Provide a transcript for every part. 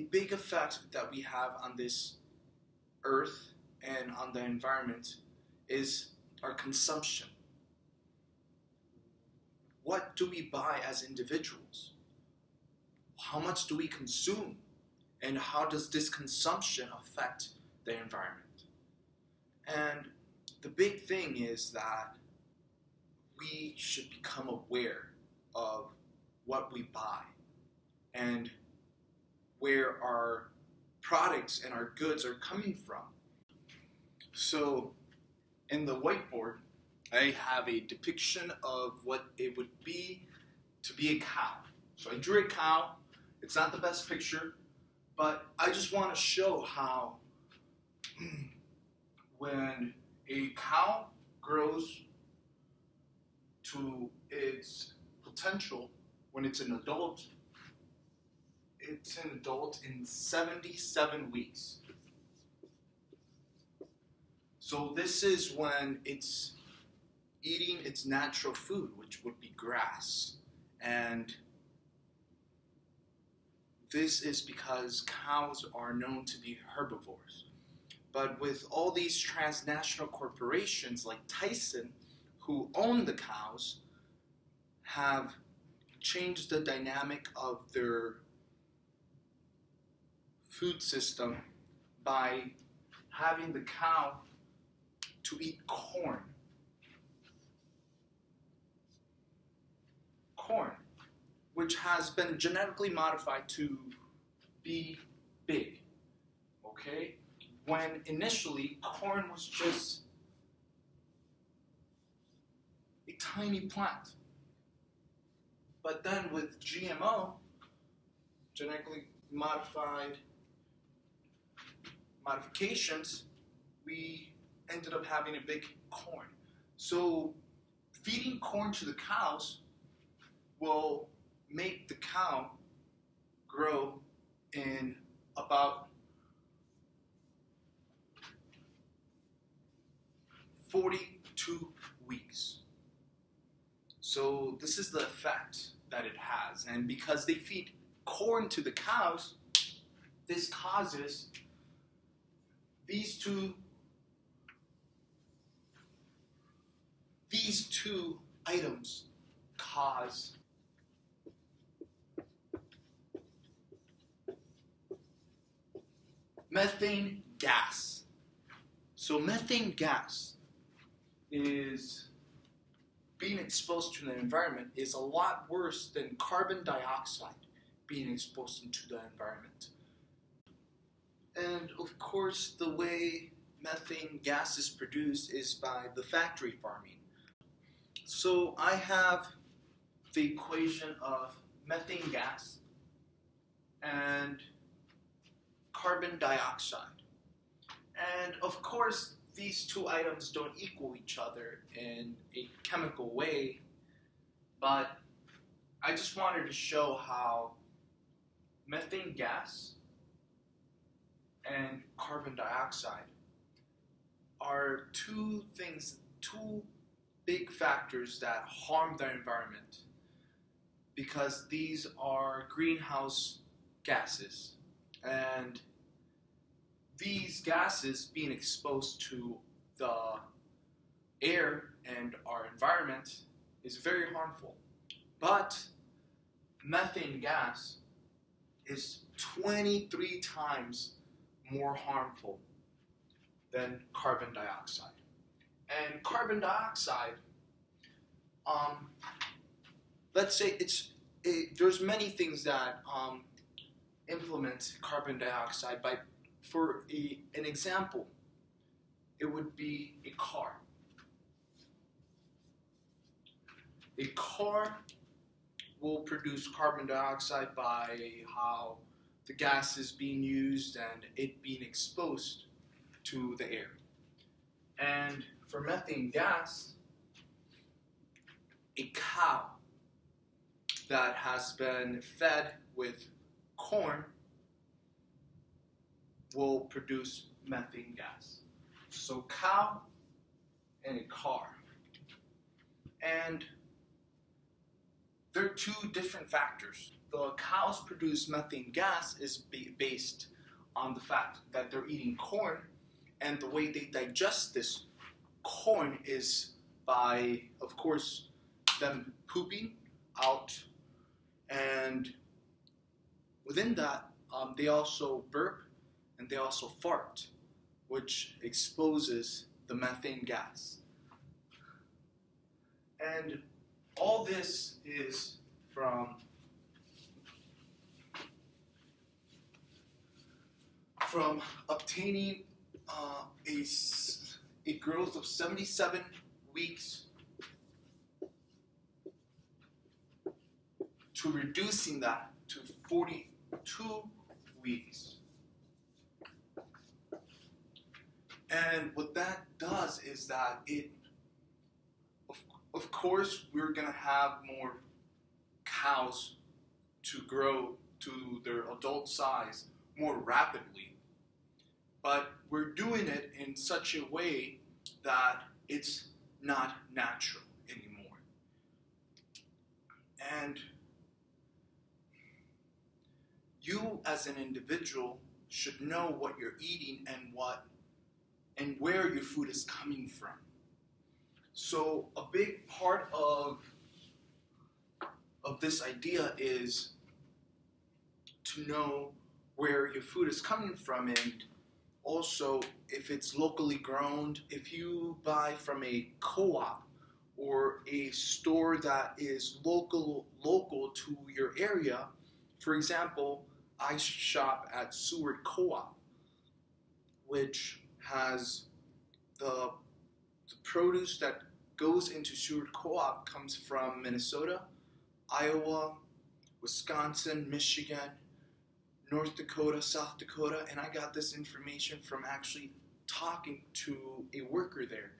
The big effect that we have on this earth and on the environment is our consumption. What do we buy as individuals? How much do we consume? And how does this consumption affect the environment? And the big thing is that we should become aware of what we buy and where our products and our goods are coming from. So, in the whiteboard, I have a depiction of what it would be to be a cow. So, I drew a cow. It's not the best picture, but I just want to show how mm, when a cow grows to its potential, when it's an adult, it's an adult in 77 weeks. So this is when it's eating its natural food, which would be grass. And this is because cows are known to be herbivores. But with all these transnational corporations like Tyson, who own the cows, have changed the dynamic of their food system by having the cow to eat corn. Corn, which has been genetically modified to be big. Okay? When initially corn was just a tiny plant. But then with GMO, genetically modified modifications, we ended up having a big corn. So feeding corn to the cows will make the cow grow in about 42 weeks. So this is the effect that it has. And because they feed corn to the cows, this causes these two these two items cause methane gas. So methane gas is being exposed to the environment is a lot worse than carbon dioxide being exposed into the environment. And of course, the way methane gas is produced is by the factory farming. So I have the equation of methane gas and carbon dioxide. And of course, these two items don't equal each other in a chemical way, but I just wanted to show how methane gas and carbon dioxide are two things, two big factors that harm the environment because these are greenhouse gases and these gases being exposed to the air and our environment is very harmful. But methane gas is 23 times more harmful than carbon dioxide. And carbon dioxide, um, let's say it's it, there's many things that um, implement carbon dioxide. By for a, an example, it would be a car. A car will produce carbon dioxide by how the gas is being used and it being exposed to the air. And for methane gas, a cow that has been fed with corn will produce methane gas. So cow and a car. And they're two different factors. The cows produce methane gas is based on the fact that they're eating corn, and the way they digest this corn is by, of course, them pooping out, and within that, um, they also burp and they also fart, which exposes the methane gas. And all this is from from obtaining uh, a, a growth of 77 weeks to reducing that to 42 weeks. And what that does is that it, of, of course, we're going to have more cows to grow to their adult size more rapidly but we're doing it in such a way that it's not natural anymore. And you as an individual should know what you're eating and what and where your food is coming from. So a big part of of this idea is to know where your food is coming from and also if it's locally grown, if you buy from a co-op or a store that is local local to your area, for example, I shop at Seward Co-op, which has the, the produce that goes into Seward Co-op comes from Minnesota, Iowa, Wisconsin, Michigan, North Dakota, South Dakota, and I got this information from actually talking to a worker there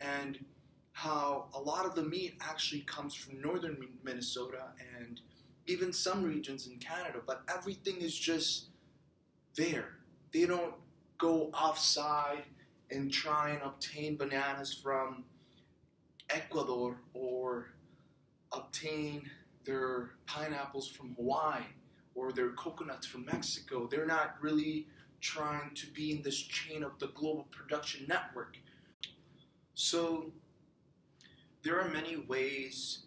and how a lot of the meat actually comes from northern Minnesota and even some regions in Canada, but everything is just there. They don't go offside and try and obtain bananas from Ecuador or obtain their pineapples from Hawaii or their coconuts from Mexico. They're not really trying to be in this chain of the global production network. So there are many ways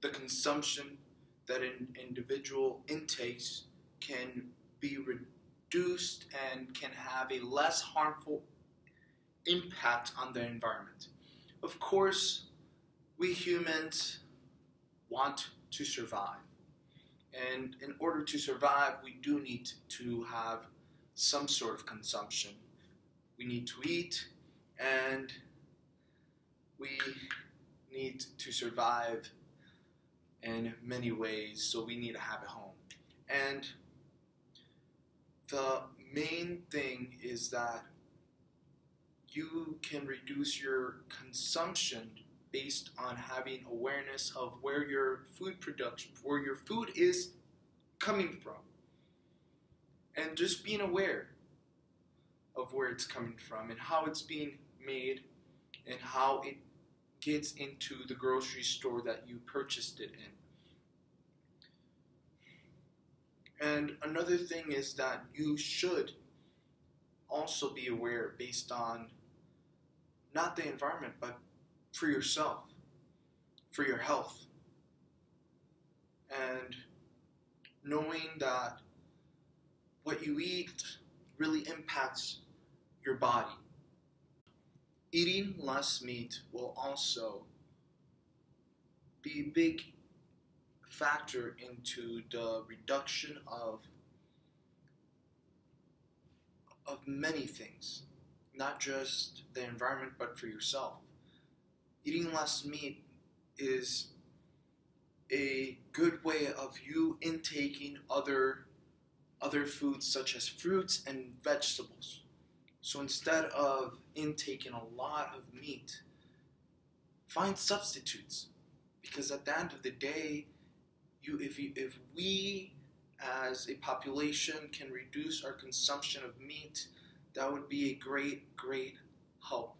the consumption that an individual intakes can be reduced and can have a less harmful impact on the environment. Of course, we humans want to survive. And in order to survive, we do need to have some sort of consumption. We need to eat, and we need to survive in many ways, so we need to have a home. And the main thing is that you can reduce your consumption based on having awareness of where your food production, where your food is coming from. And just being aware of where it's coming from and how it's being made and how it gets into the grocery store that you purchased it in. And another thing is that you should also be aware based on not the environment, but for yourself, for your health. And knowing that what you eat really impacts your body. Eating less meat will also be a big factor into the reduction of of many things, not just the environment but for yourself eating less meat is a good way of you intaking other other foods such as fruits and vegetables. So instead of intaking a lot of meat, find substitutes because at the end of the day, you if you, if we as a population can reduce our consumption of meat, that would be a great great help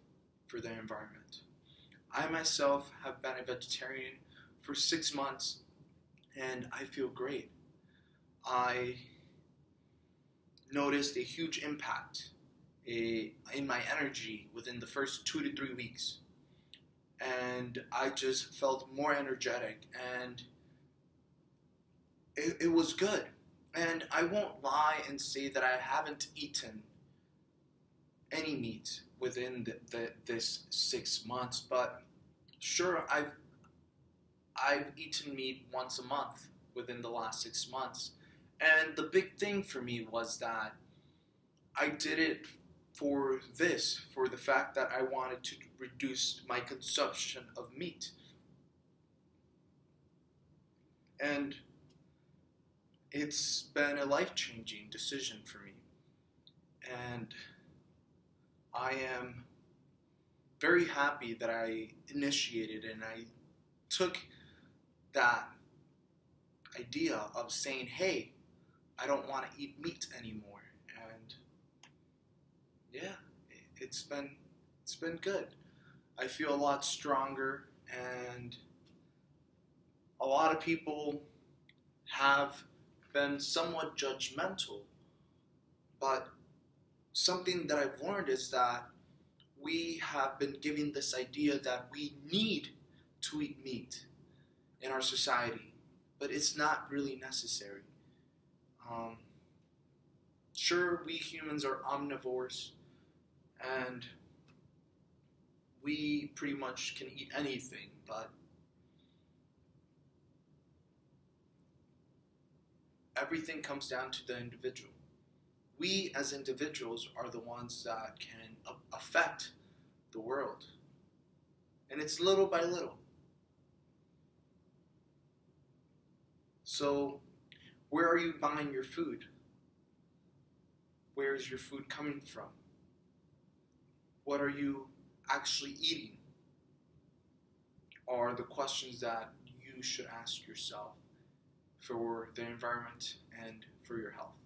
for the environment. I myself have been a vegetarian for six months and I feel great. I noticed a huge impact in my energy within the first two to three weeks. And I just felt more energetic and it, it was good. And I won't lie and say that I haven't eaten any meat within the, the, this six months, but sure, I've I've eaten meat once a month within the last six months, and the big thing for me was that I did it for this, for the fact that I wanted to reduce my consumption of meat. And it's been a life changing decision for me. And I am very happy that I initiated and I took that idea of saying, hey, I don't want to eat meat anymore. And yeah, it's been it's been good. I feel a lot stronger and a lot of people have been somewhat judgmental, but something that I've learned is that we have been given this idea that we need to eat meat in our society, but it's not really necessary. Um, sure, we humans are omnivores, and we pretty much can eat anything, but everything comes down to the individual. We as individuals are the ones that can affect the world. And it's little by little. So, where are you buying your food? Where is your food coming from? What are you actually eating? Are the questions that you should ask yourself for the environment and for your health.